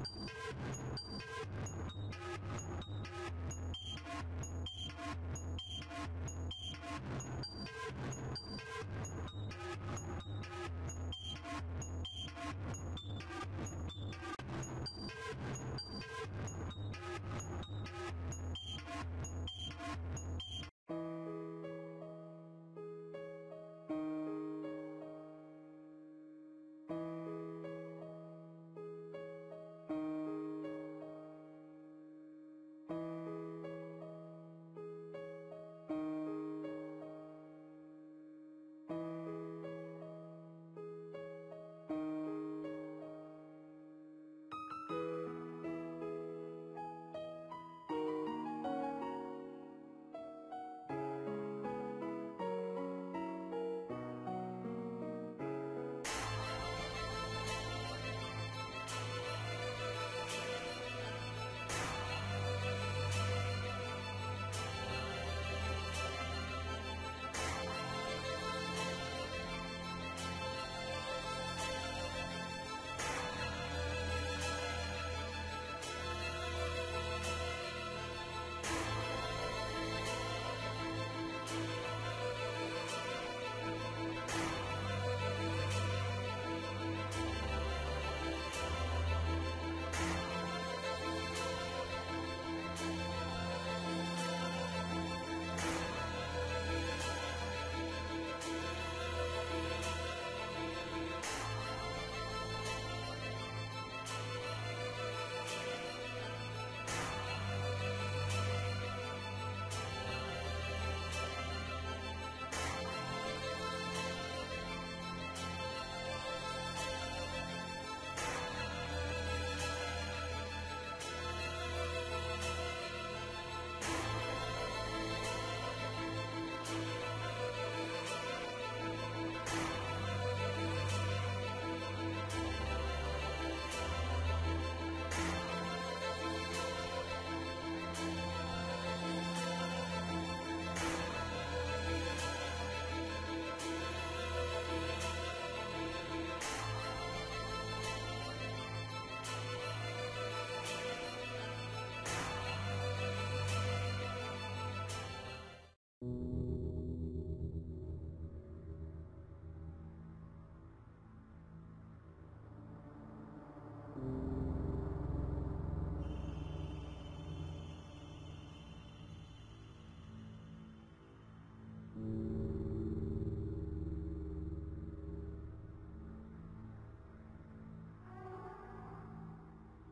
う